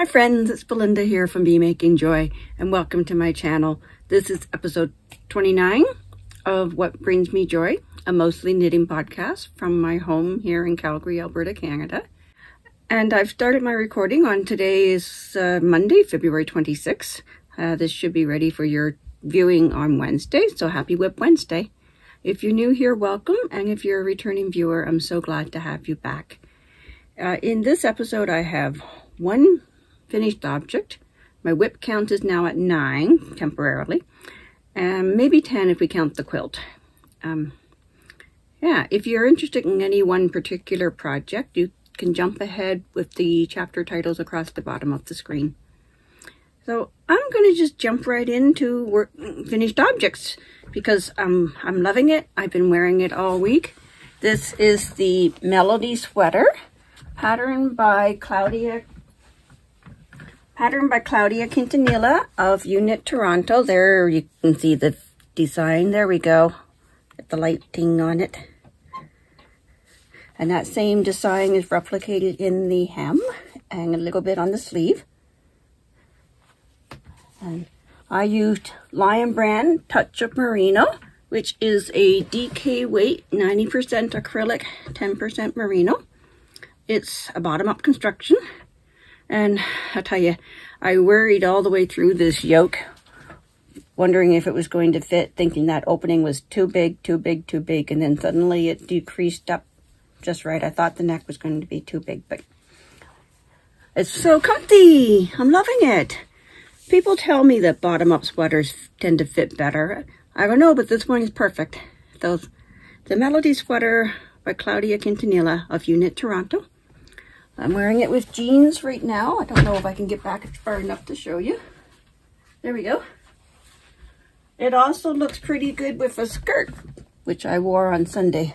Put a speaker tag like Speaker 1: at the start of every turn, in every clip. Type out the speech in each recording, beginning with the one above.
Speaker 1: Hi friends, it's Belinda here from BMakingJoy and welcome to my channel. This is episode 29 of What Brings Me Joy, a mostly knitting podcast from my home here in Calgary, Alberta, Canada. And I've started my recording on today's uh, Monday, February 26th. Uh, this should be ready for your viewing on Wednesday, so happy WIP Wednesday. If you're new here, welcome, and if you're a returning viewer, I'm so glad to have you back. Uh, in this episode, I have one finished object. My WIP count is now at nine, temporarily, and maybe 10 if we count the quilt. Um, yeah, if you're interested in any one particular project, you can jump ahead with the chapter titles across the bottom of the screen. So I'm going to just jump right into work, finished objects because um, I'm loving it. I've been wearing it all week. This is the Melody Sweater, pattern by Claudia patterned by Claudia Quintanilla of Unit Toronto. There you can see the design. There we go. Get the lighting on it. And that same design is replicated in the hem and a little bit on the sleeve. And I used Lion Brand Touch of Merino, which is a DK weight, 90% acrylic, 10% merino. It's a bottom-up construction. And I tell you, I worried all the way through this yoke, wondering if it was going to fit, thinking that opening was too big, too big, too big. And then suddenly it decreased up just right. I thought the neck was going to be too big, but it's so comfy. I'm loving it. People tell me that bottom-up sweaters tend to fit better. I don't know, but this one is perfect. Those, the Melody Sweater by Claudia Quintanilla of Unit Toronto. I'm wearing it with jeans right now. I don't know if I can get back far enough to show you. There we go. It also looks pretty good with a skirt, which I wore on Sunday.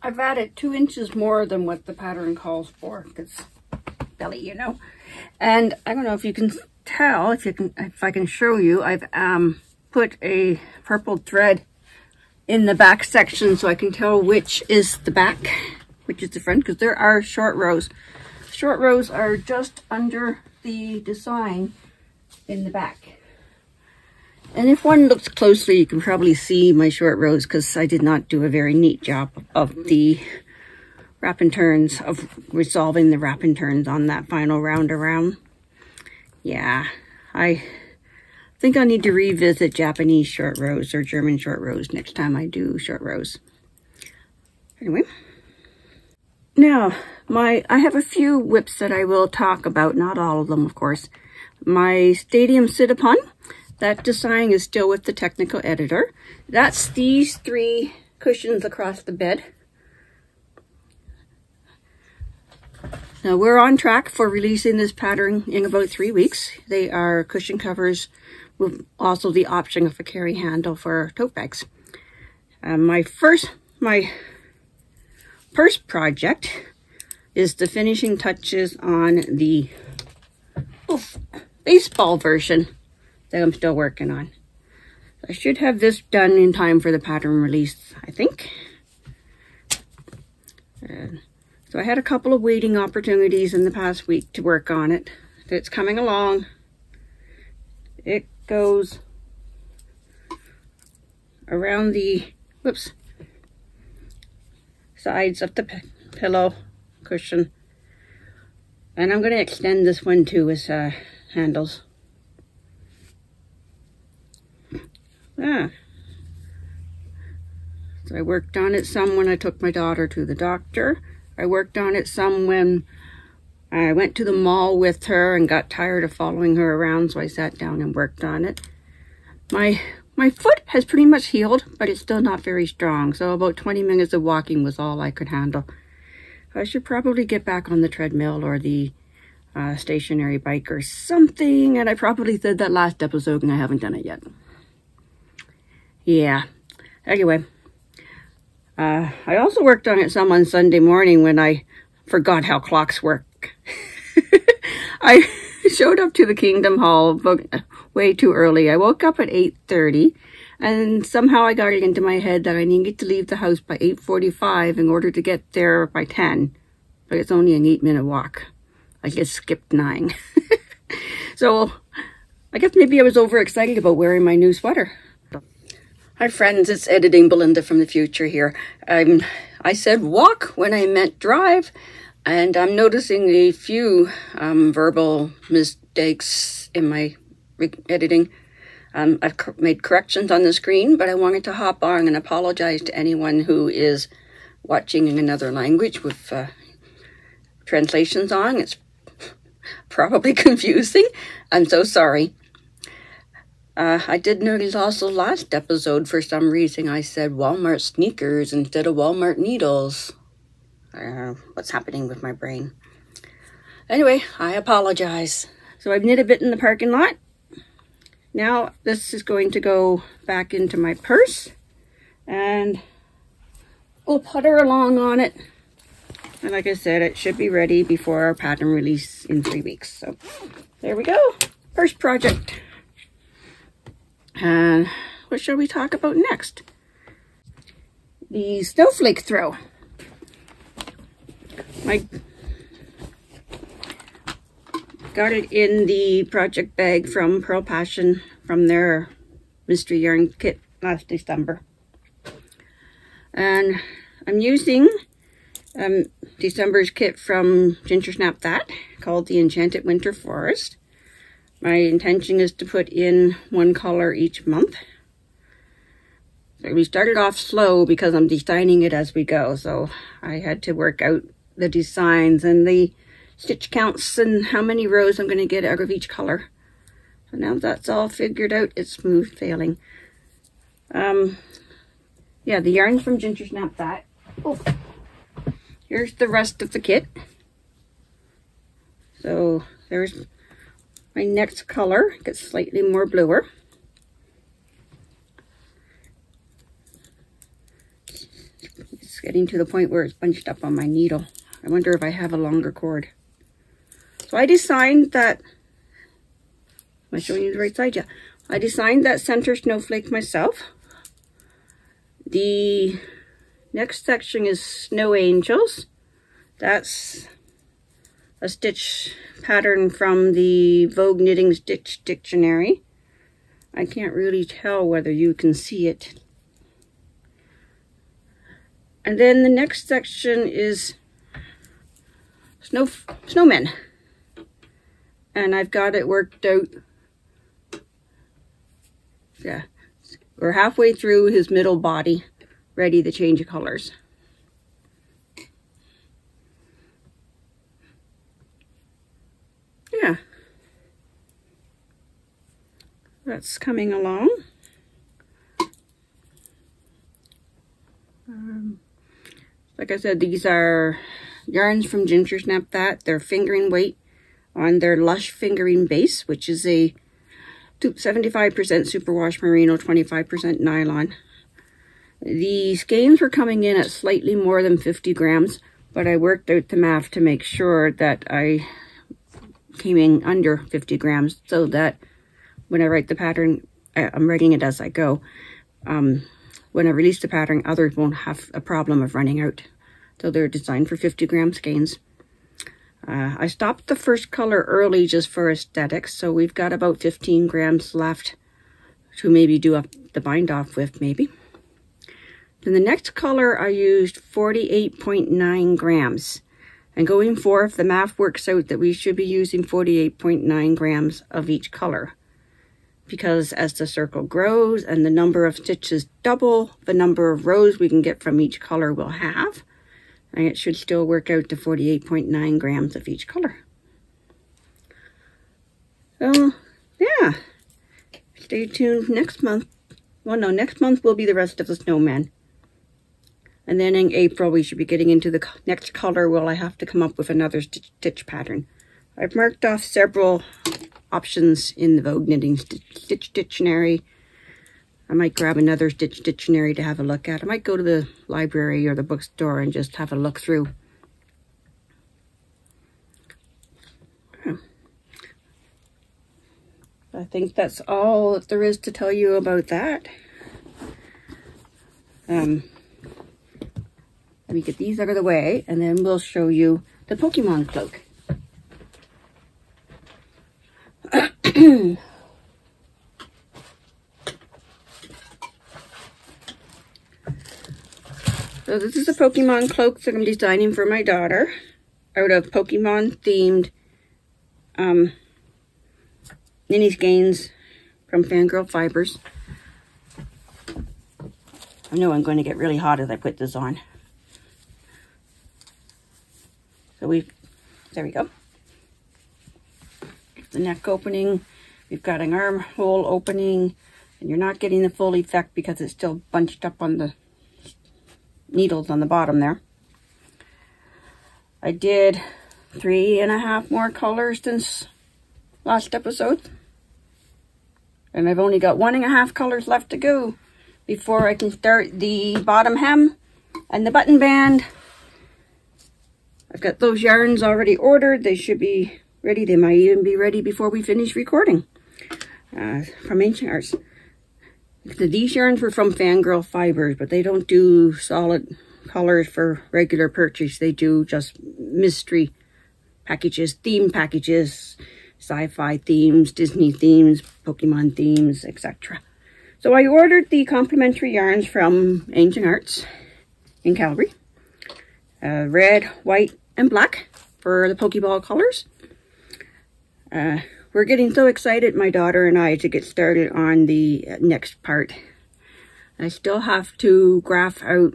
Speaker 1: I've added two inches more than what the pattern calls for, because belly, you know. And I don't know if you can tell, if you can, if I can show you, I've um, put a purple thread in the back section so I can tell which is the back, which is the front, because there are short rows. Short rows are just under the design in the back. And if one looks closely, you can probably see my short rows because I did not do a very neat job of the wrap and turns, of resolving the wrap and turns on that final round around yeah, I think I need to revisit Japanese short rows or German short rows next time I do short rows. Anyway. Now, my I have a few WIPs that I will talk about, not all of them, of course. My Stadium Sit-Upon, that design is still with the technical editor. That's these three cushions across the bed. Now we're on track for releasing this pattern in about three weeks. They are cushion covers with also the option of a carry handle for tote bags. Uh, my first, my first project is the finishing touches on the oof, baseball version that I'm still working on. I should have this done in time for the pattern release, I think. Uh, so I had a couple of waiting opportunities in the past week to work on it. It's coming along. It goes around the, whoops, sides of the pillow cushion. And I'm going to extend this one too with uh, handles. Ah. So I worked on it some when I took my daughter to the doctor. I worked on it some when I went to the mall with her and got tired of following her around, so I sat down and worked on it. My my foot has pretty much healed, but it's still not very strong, so about 20 minutes of walking was all I could handle. I should probably get back on the treadmill or the uh, stationary bike or something, and I probably said that last episode and I haven't done it yet. Yeah. Anyway, uh, I also worked on it some on Sunday morning when I forgot how clocks work. I showed up to the Kingdom Hall way too early. I woke up at 8.30 and somehow I got it into my head that I needed to leave the house by 8.45 in order to get there by 10. But it's only an eight minute walk. I just skipped nine. So I guess maybe I was overexcited about wearing my new sweater. Hi friends, it's editing Belinda from the future here. Um, I said walk when I meant drive, and I'm noticing a few um, verbal mistakes in my editing. Um, I've made corrections on the screen, but I wanted to hop on and apologize to anyone who is watching in another language with uh, translations on. It's probably confusing. I'm so sorry. Uh, I did notice also last episode, for some reason, I said Walmart sneakers instead of Walmart needles. What's happening with my brain? Anyway, I apologize. So I've knit a bit in the parking lot. Now this is going to go back into my purse and we'll putter along on it. And like I said, it should be ready before our pattern release in three weeks. So there we go. First project. And what shall we talk about next? The snowflake throw. My got it in the project bag from Pearl Passion from their mystery yarn kit last December. And I'm using um, December's kit from Ginger Snap That called the Enchanted Winter Forest. My intention is to put in one color each month. So we started off slow because I'm designing it as we go. So I had to work out the designs and the stitch counts and how many rows I'm going to get out of each color. So now that's all figured out, it's smooth sailing. Um, yeah, the yarn from Ginger Snap That. Oh, here's the rest of the kit. So there's my next color, gets slightly more bluer. It's getting to the point where it's bunched up on my needle. I wonder if I have a longer cord. I designed that, am I showing you the right side? Yeah. I designed that center snowflake myself. The next section is Snow Angels. That's a stitch pattern from the Vogue Knitting Stitch Dictionary. I can't really tell whether you can see it. And then the next section is snow snowmen. And I've got it worked out. Yeah, we're halfway through his middle body, ready to change colors. Yeah. That's coming along. Um, like I said, these are yarns from Ginger Snap That. They're fingering weight on their Lush fingering base, which is a 75% superwash merino, 25% nylon. The skeins were coming in at slightly more than 50 grams, but I worked out the math to make sure that I came in under 50 grams so that when I write the pattern, I'm writing it as I go. Um, when I release the pattern, others won't have a problem of running out. So they're designed for 50 gram skeins. Uh, I stopped the first color early just for aesthetics, so we've got about 15 grams left to maybe do up the bind off with, maybe. Then the next color I used 48.9 grams. And going forth, the math works out that we should be using 48.9 grams of each color. Because as the circle grows and the number of stitches double, the number of rows we can get from each color will have and it should still work out to 48.9 grams of each color. So, yeah, stay tuned next month. Well, no, next month will be the rest of the snowman. And then in April, we should be getting into the next color. Will I have to come up with another stitch pattern? I've marked off several options in the Vogue Knitting Stitch Dictionary I might grab another dictionary to have a look at. I might go to the library or the bookstore and just have a look through. I think that's all that there is to tell you about that. Um, let me get these out of the way and then we'll show you the Pokemon cloak. So this is a Pokemon cloak that I'm designing for my daughter out of Pokemon themed um, mini from Fangirl Fibers. I know I'm going to get really hot as I put this on. So we've, there we go. The neck opening, we've got an armhole opening, and you're not getting the full effect because it's still bunched up on the needles on the bottom there. I did three and a half more colors since last episode. And I've only got one and a half colors left to go before I can start the bottom hem and the button band. I've got those yarns already ordered. They should be ready. They might even be ready before we finish recording uh, from Ancient Arts. These yarns were from Fangirl Fibers, but they don't do solid colors for regular purchase. They do just mystery packages, theme packages, sci-fi themes, Disney themes, Pokemon themes, etc. So I ordered the complimentary yarns from Ancient Arts in Calgary. Uh, red, white, and black for the Pokeball colors. Uh, we're getting so excited, my daughter and I, to get started on the next part. I still have to graph out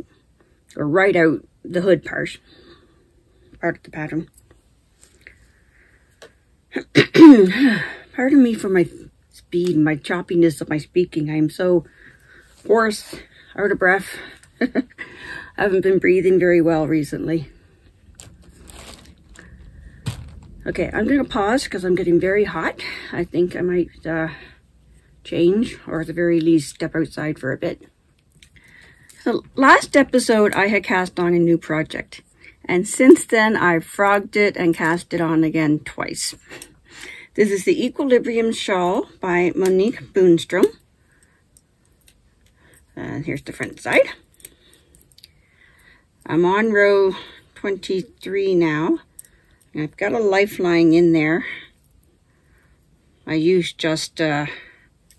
Speaker 1: or write out the hood part, part of the pattern. Pardon me for my speed, my choppiness of my speaking. I am so hoarse, out of breath. I haven't been breathing very well recently. Okay, I'm going to pause because I'm getting very hot. I think I might uh, change or at the very least step outside for a bit. So last episode I had cast on a new project and since then I've frogged it and cast it on again twice. This is the Equilibrium Shawl by Monique Boonstrom. And here's the front side. I'm on row 23 now. I've got a lifeline in there. I used just uh,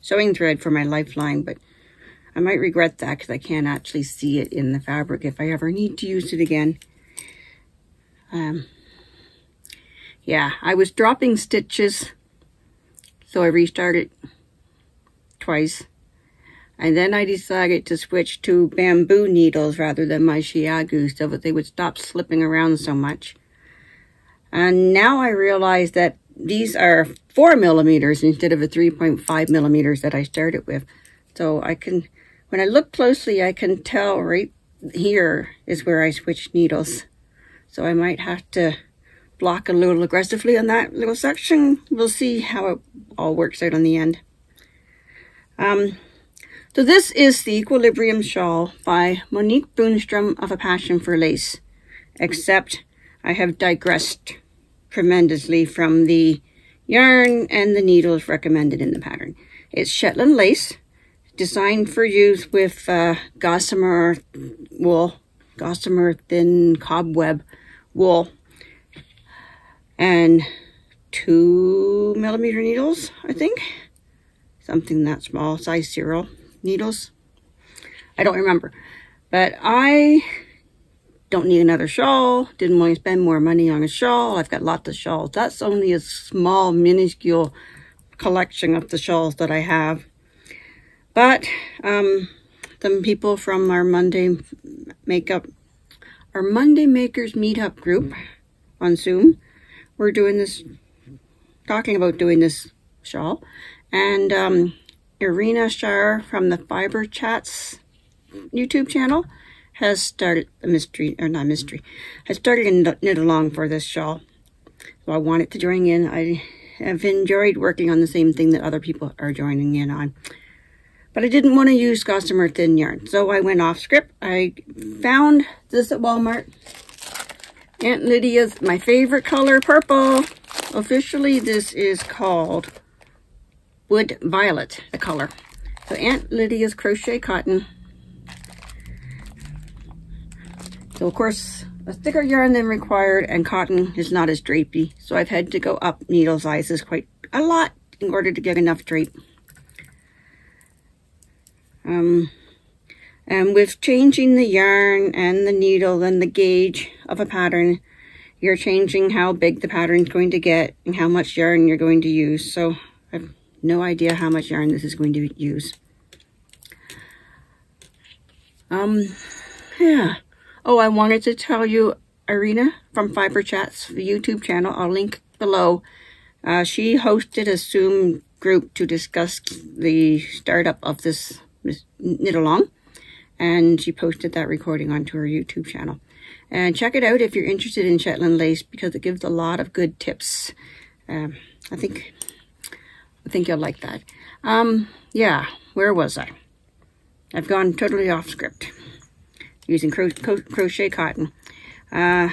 Speaker 1: sewing thread for my lifeline, but I might regret that because I can't actually see it in the fabric if I ever need to use it again. Um, yeah, I was dropping stitches, so I restarted twice. And then I decided to switch to bamboo needles rather than my ChiaoGoo so that they would stop slipping around so much. And now I realize that these are four millimeters instead of the 3.5 millimeters that I started with. So I can, when I look closely, I can tell right here is where I switched needles. So I might have to block a little aggressively on that little section. We'll see how it all works out on the end. Um, so this is the Equilibrium Shawl by Monique Boonstrom of A Passion for Lace, except I have digressed tremendously from the yarn and the needles recommended in the pattern. It's Shetland lace, designed for use with uh, gossamer wool, gossamer thin cobweb wool, and two millimeter needles, I think. Something that small, size zero needles. I don't remember. But I don't need another shawl, didn't want to spend more money on a shawl. I've got lots of shawls. That's only a small, minuscule collection of the shawls that I have. But um, some people from our Monday makeup, our Monday Makers Meetup group on Zoom, we're doing this, talking about doing this shawl. And um, Irina Shar from the Fiber Chats YouTube channel has started a mystery, or not mystery, I started to knit along for this shawl. So I wanted to join in. I have enjoyed working on the same thing that other people are joining in on. But I didn't want to use gossamer thin yarn, so I went off script. I found this at Walmart. Aunt Lydia's my favorite color, purple. Officially, this is called Wood Violet, the color. So Aunt Lydia's Crochet Cotton So of course, a thicker yarn than required and cotton is not as drapey. So I've had to go up needle sizes quite a lot in order to get enough drape. Um, and with changing the yarn and the needle and the gauge of a pattern, you're changing how big the pattern is going to get and how much yarn you're going to use. So I have no idea how much yarn this is going to use. Um, yeah. Oh, I wanted to tell you, Irina from Fiber Chats, YouTube channel, I'll link below. Uh, she hosted a Zoom group to discuss the startup of this knit along and she posted that recording onto her YouTube channel. And check it out if you're interested in Shetland lace because it gives a lot of good tips. Um, I think I think you'll like that. Um, yeah, where was I? I've gone totally off script using cro cro crochet cotton. Uh,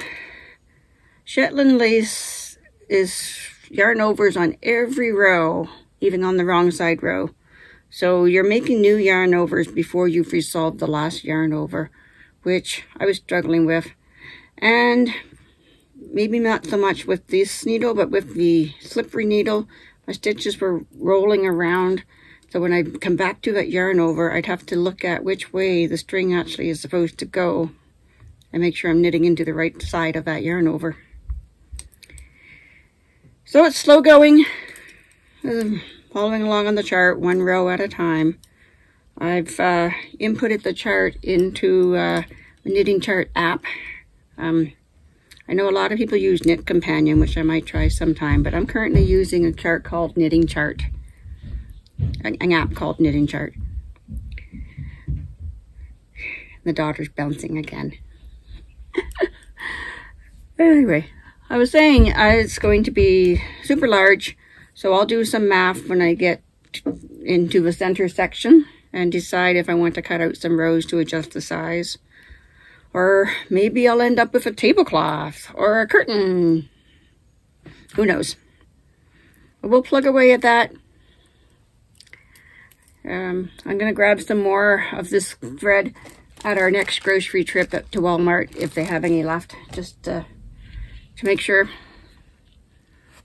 Speaker 1: Shetland lace is yarn overs on every row, even on the wrong side row. So you're making new yarn overs before you've resolved the last yarn over, which I was struggling with. And maybe not so much with this needle, but with the slippery needle, my stitches were rolling around. So when I come back to that yarn over, I'd have to look at which way the string actually is supposed to go and make sure I'm knitting into the right side of that yarn over. So it's slow going. Um, following along on the chart one row at a time. I've uh, inputted the chart into uh, the Knitting Chart app. Um, I know a lot of people use Knit Companion, which I might try sometime, but I'm currently using a chart called Knitting Chart, an, app called Knitting Chart. The daughter's bouncing again. anyway, I was saying uh, it's going to be super large so I'll do some math when I get into the center section and decide if I want to cut out some rows to adjust the size. Or maybe I'll end up with a tablecloth or a curtain. Who knows? We'll plug away at that. Um, I'm going to grab some more of this thread at our next grocery trip to Walmart if they have any left, just uh, to make sure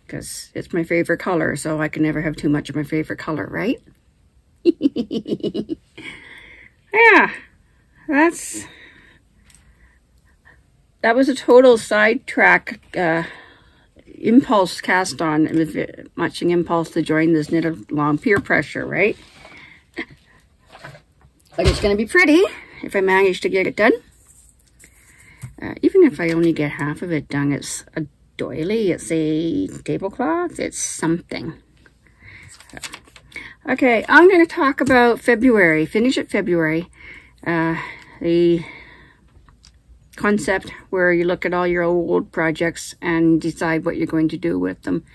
Speaker 1: because it's my favorite color, so I can never have too much of my favorite color, right? yeah, that's, that was a total sidetrack, uh, impulse cast on, matching impulse to join this knit along peer pressure, right? But it's going to be pretty if I manage to get it done. Uh, even if I only get half of it done, it's a doily, it's a tablecloth, it's something. Okay, I'm going to talk about February, finish it February. Uh, the concept where you look at all your old projects and decide what you're going to do with them.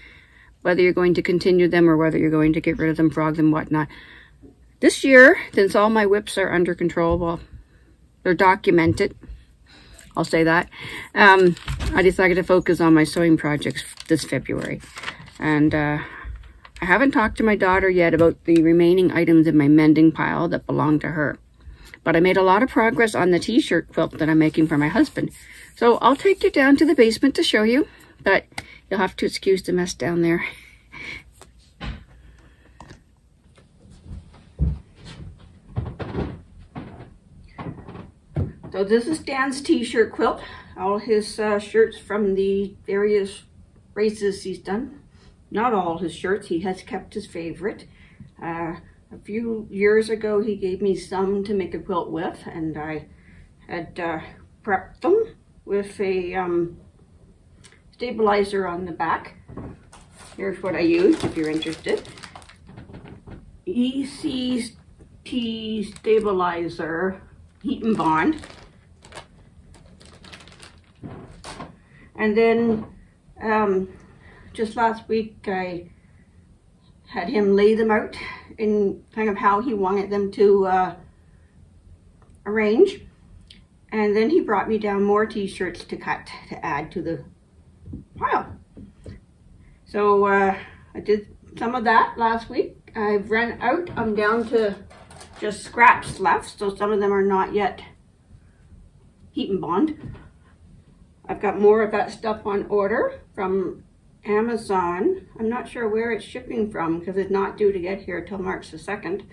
Speaker 1: Whether you're going to continue them or whether you're going to get rid of them, frog them, whatnot. This year, since all my WIPs are under control, well, they're documented. I'll say that. Um, I decided to focus on my sewing projects this February. And uh, I haven't talked to my daughter yet about the remaining items in my mending pile that belong to her. But I made a lot of progress on the t-shirt quilt that I'm making for my husband. So I'll take you down to the basement to show you. But you'll have to excuse the mess down there. So this is Dan's t-shirt quilt. All his uh, shirts from the various races he's done. Not all his shirts. He has kept his favorite. Uh, a few years ago, he gave me some to make a quilt with, and I had uh, prepped them with a um, stabilizer on the back. Here's what I used, if you're interested. ECT stabilizer heat and bond. And then um, just last week I had him lay them out in kind of how he wanted them to uh, arrange. And then he brought me down more t-shirts to cut to add to the pile. So uh, I did some of that last week. I've run out. I'm down to just scraps left. So some of them are not yet heat and bond. I've got more of that stuff on order from Amazon. I'm not sure where it's shipping from because it's not due to get here till March the 2nd.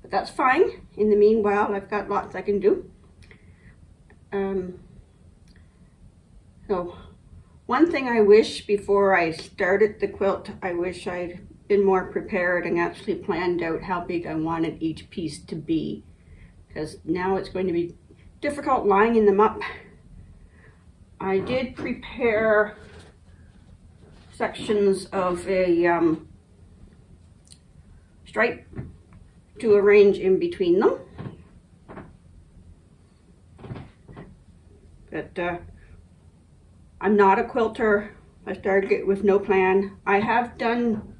Speaker 1: But that's fine. In the meanwhile, I've got lots I can do. Um, so, one thing I wish before I started the quilt, I wish I'd been more prepared and actually planned out how big I wanted each piece to be. Because now it's going to be difficult lining them up. I did prepare sections of a um, stripe to arrange in between them. But uh, I'm not a quilter. I started it with no plan. I have done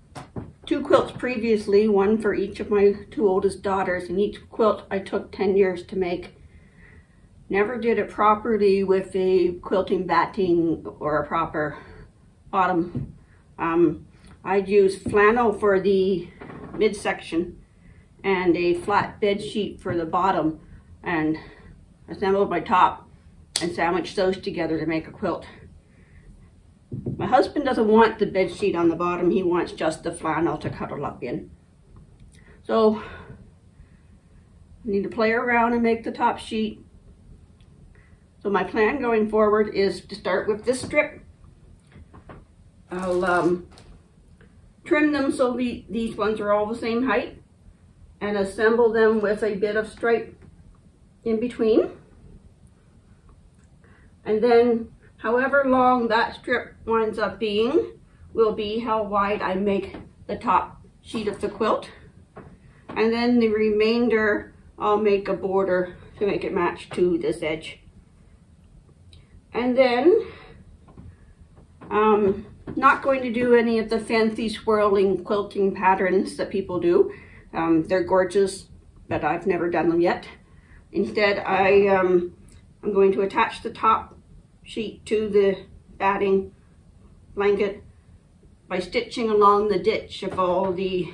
Speaker 1: two quilts previously, one for each of my two oldest daughters, and each quilt I took 10 years to make. Never did it properly with a quilting batting or a proper bottom. Um, I'd use flannel for the midsection and a flat bed sheet for the bottom and assembled my top and sandwiched those together to make a quilt. My husband doesn't want the bed sheet on the bottom, he wants just the flannel to cuddle up in. So, I need to play around and make the top sheet. So my plan going forward is to start with this strip. I'll um, trim them so the, these ones are all the same height and assemble them with a bit of stripe in between. And then however long that strip winds up being will be how wide I make the top sheet of the quilt. And then the remainder I'll make a border to make it match to this edge. And then, um, not going to do any of the fancy swirling quilting patterns that people do. Um, they're gorgeous, but I've never done them yet. Instead, I, um, I'm going to attach the top sheet to the batting blanket by stitching along the ditch of all the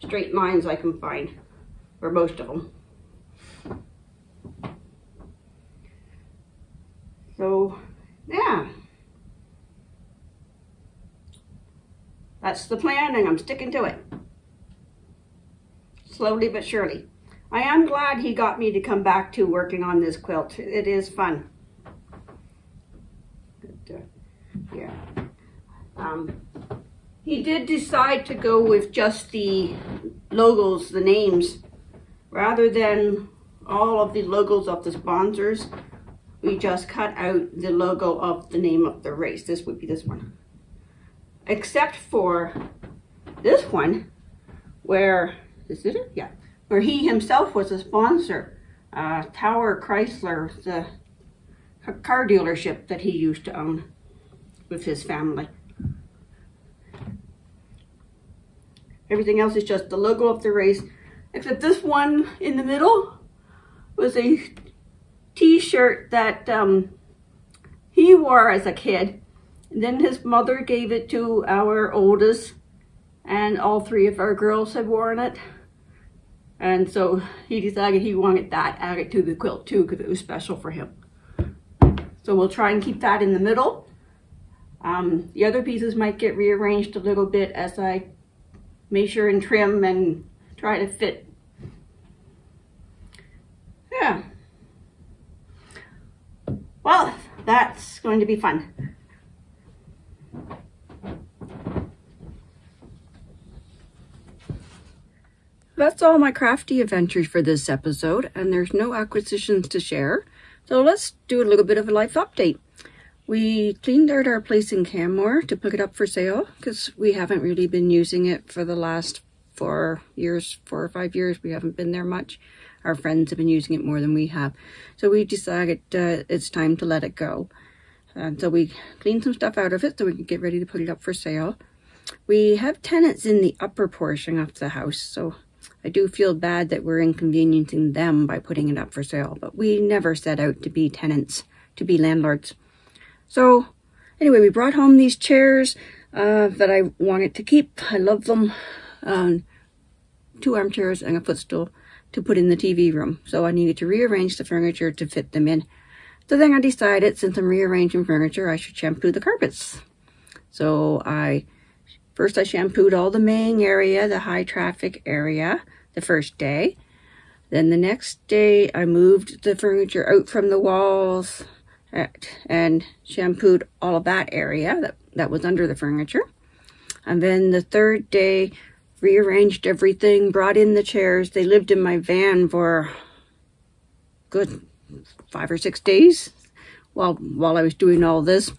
Speaker 1: straight lines I can find, or most of them. So, yeah. That's the plan and I'm sticking to it. Slowly but surely. I am glad he got me to come back to working on this quilt. It is fun. Uh, yeah. Um, he did decide to go with just the logos, the names, rather than all of the logos of the sponsors. We just cut out the logo of the name of the race. This would be this one except for this one where, is it? Yeah, where he himself was a sponsor. Uh, Tower Chrysler, the car dealership that he used to own with his family. Everything else is just the logo of the race, except this one in the middle was a t-shirt that um, he wore as a kid then his mother gave it to our oldest, and all three of our girls had worn it. And so he decided he wanted that added to the quilt too because it was special for him. So we'll try and keep that in the middle. Um, the other pieces might get rearranged a little bit as I measure and trim and try to fit. Yeah. Well, that's going to be fun. That's all my crafty adventures for this episode, and there's no acquisitions to share. So let's do a little bit of a life update. We cleaned out our place in Canmore to put it up for sale because we haven't really been using it for the last four years, four or five years. We haven't been there much. Our friends have been using it more than we have. So we decided uh, it's time to let it go. And so we cleaned some stuff out of it so we can get ready to put it up for sale. We have tenants in the upper portion of the house, so I do feel bad that we're inconveniencing them by putting it up for sale, but we never set out to be tenants, to be landlords. So anyway, we brought home these chairs uh, that I wanted to keep. I love them. Um, two armchairs and a footstool to put in the TV room. So I needed to rearrange the furniture to fit them in. So then I decided since I'm rearranging furniture, I should shampoo the carpets. So I first I shampooed all the main area, the high traffic area, the first day. Then the next day I moved the furniture out from the walls and shampooed all of that area that, that was under the furniture. And then the third day, rearranged everything, brought in the chairs. They lived in my van for good five or six days while while I was doing all this.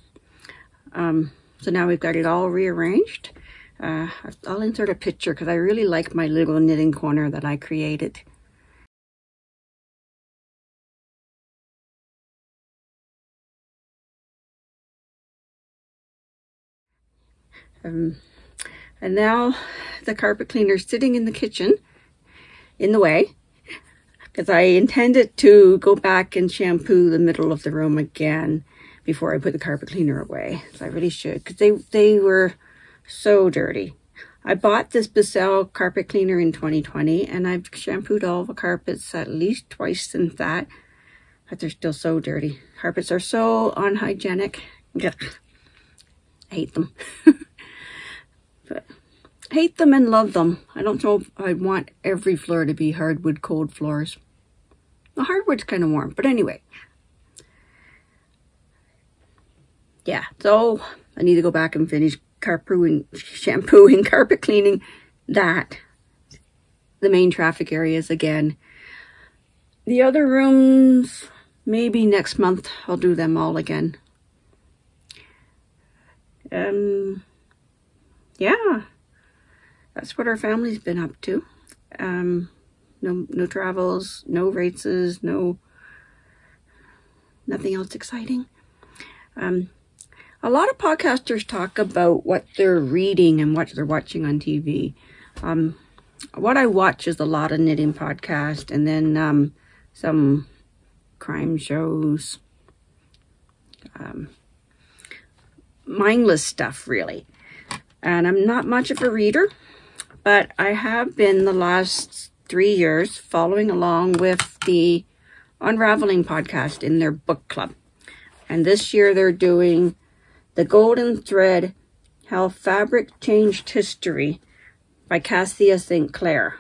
Speaker 1: Um, so now we've got it all rearranged. Uh, I'll insert a picture because I really like my little knitting corner that I created. Um, and now the carpet cleaner is sitting in the kitchen in the way because I intended to go back and shampoo the middle of the room again before I put the carpet cleaner away. So I really should because they, they were so dirty. I bought this Bissell carpet cleaner in 2020 and I've shampooed all the carpets at least twice since that, but they're still so dirty. Carpets are so unhygienic. Ugh. I hate them. but hate them and love them. I don't know if I'd want every floor to be hardwood cold floors. The hardwood's kind of warm, but anyway. Yeah, so I need to go back and finish shampoo shampooing, carpet cleaning that. The main traffic areas again. The other rooms, maybe next month I'll do them all again. Um, yeah, that's what our family's been up to. Um, no, no travels, no races, no, nothing else exciting. Um, a lot of podcasters talk about what they're reading and what they're watching on TV. Um, what I watch is a lot of knitting podcast and then um, some crime shows, um, mindless stuff, really. And I'm not much of a reader, but I have been the last three years following along with the Unraveling podcast in their book club. And this year they're doing The Golden Thread How Fabric Changed History by Kassia St. Clair.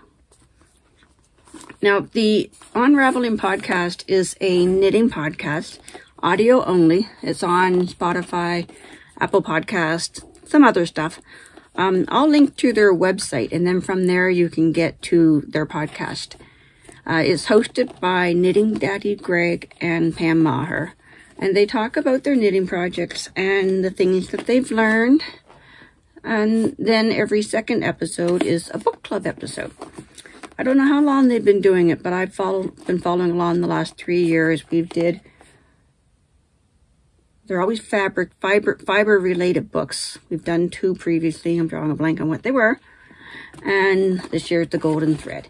Speaker 1: Now, the Unraveling podcast is a knitting podcast, audio only. It's on Spotify, Apple Podcast, some other stuff. Um, I'll link to their website, and then from there you can get to their podcast. Uh, it's hosted by Knitting Daddy Greg and Pam Maher, and they talk about their knitting projects and the things that they've learned. And then every second episode is a book club episode. I don't know how long they've been doing it, but I've follow, been following along the last three years. We've did they're always fabric, fiber, fiber related books. We've done two previously. I'm drawing a blank on what they were. And this year's The Golden Thread.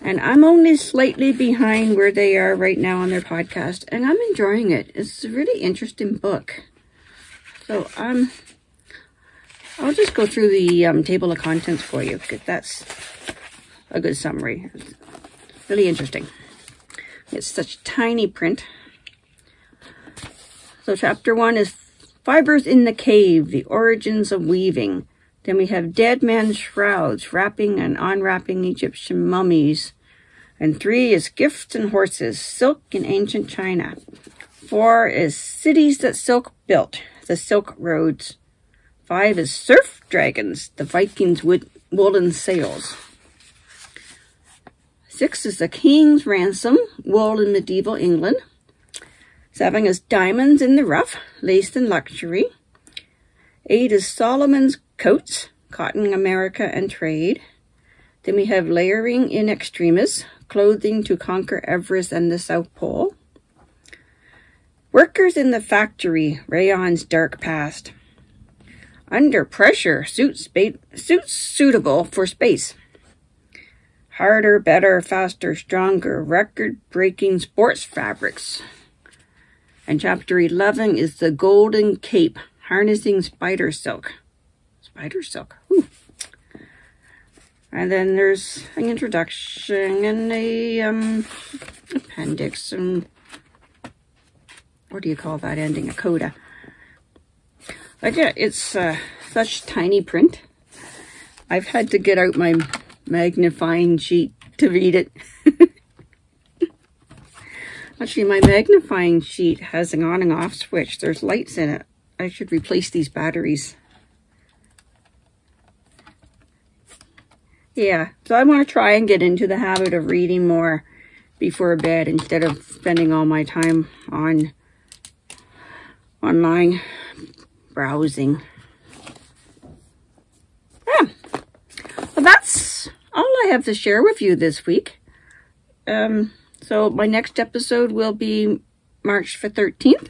Speaker 1: And I'm only slightly behind where they are right now on their podcast. And I'm enjoying it. It's a really interesting book. So um, I'll just go through the um, table of contents for you. Because that's a good summary. It's really interesting. It's such tiny print. So chapter one is Fibers in the Cave, the Origins of Weaving. Then we have Dead Man's Shrouds, Wrapping and Unwrapping Egyptian Mummies. And three is Gifts and Horses, Silk in Ancient China. Four is Cities that Silk Built, the Silk Roads. Five is Surf Dragons, the Vikings with woolen sails. Six is The King's Ransom, wool in medieval England. Seven is Diamonds in the Rough, laced in Luxury. Eight is Solomon's Coats, Cotton America and Trade. Then we have Layering in Extremis, Clothing to Conquer Everest and the South Pole. Workers in the Factory, Rayon's Dark Past. Under Pressure, Suits, suits Suitable for Space. Harder, Better, Faster, Stronger, Record-Breaking Sports Fabrics. And chapter 11 is the Golden Cape, Harnessing Spider Silk. Spider Silk. Ooh. And then there's an introduction and a um, appendix and what do you call that ending? A coda. I yeah, it's uh, such tiny print. I've had to get out my magnifying sheet to read it. Actually, my magnifying sheet has an on and off switch. There's lights in it. I should replace these batteries. Yeah, so I want to try and get into the habit of reading more before bed instead of spending all my time on online browsing. Yeah. Well, that's all I have to share with you this week. Um, so my next episode will be March 13th.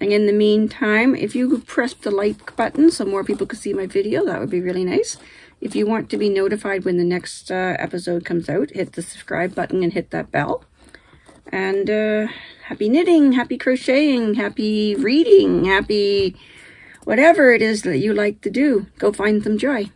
Speaker 1: And in the meantime, if you could press the like button so more people could see my video, that would be really nice. If you want to be notified when the next uh, episode comes out, hit the subscribe button and hit that bell. And uh, happy knitting, happy crocheting, happy reading, happy whatever it is that you like to do. Go find some joy.